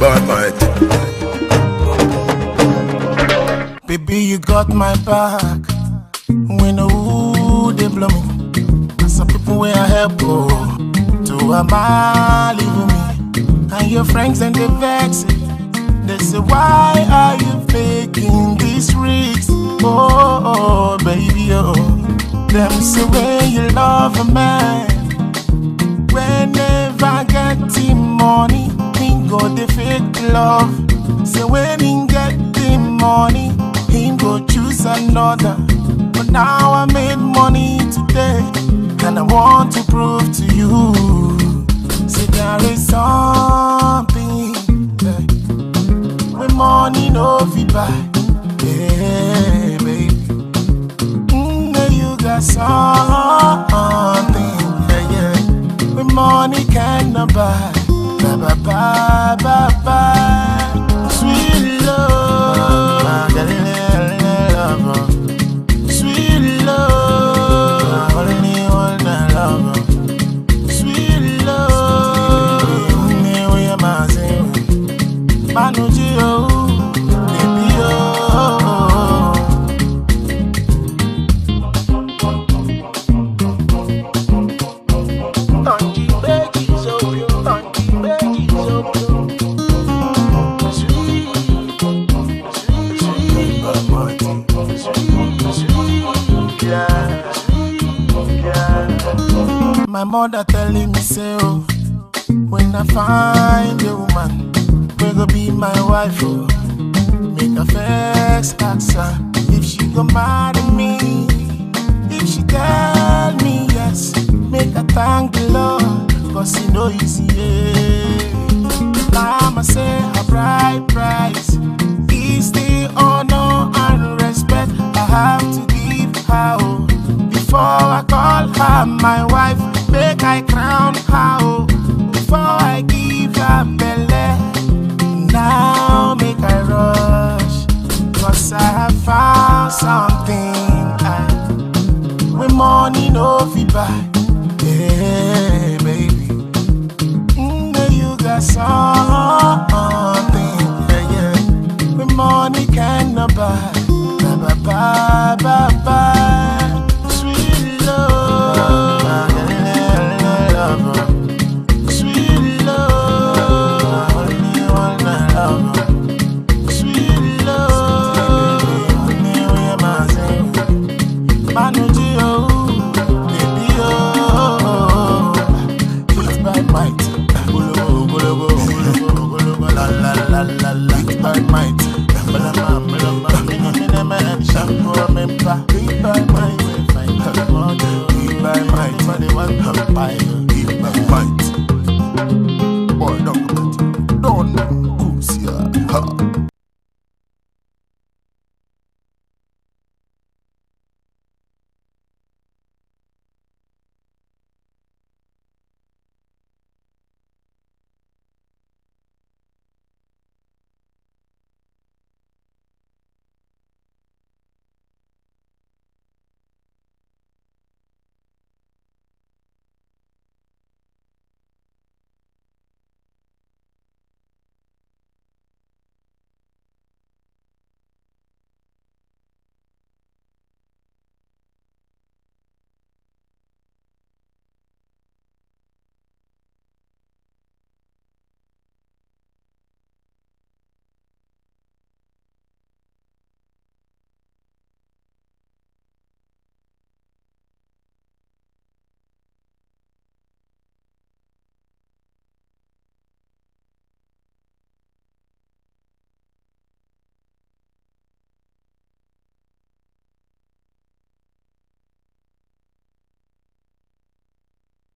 bad mind. Baby, you got my back. We know who they blow me. Some people where I help go to a mile me. And your friends and they vex it. They say, Why are you faking these risk? Oh, oh, oh, baby, oh. Them say, When you love a man. The fake love. Say when he get the money, he go choose another. But now I made money today, and I want to prove to you. Say there is something eh, when money no fit buy. Yeah, baby. Mm, yeah, you got something, yeah, yeah. When money cannot buy. Ba ba ba. My mother telling me say oh, when I find a woman, we go be my wife oh. Make a ask her if she go marry me. If she tell me yes, make a thank the Lord, cause he know easy. Yeah. Mama say her bride price is the honor and respect I have to give her. oh. Before I call her my wife, make I crown her. oh. Before I give her something I, with money no fit buy. Yeah, baby. Mm, yeah, you got something, yeah, yeah. With money cannot buy. Ba ba ba ba ba. Bye.